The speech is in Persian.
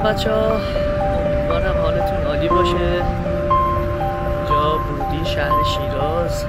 سلام بچه ها. امیدوارم حالتون عالی باشه. اینجا بودی شهر شیراز.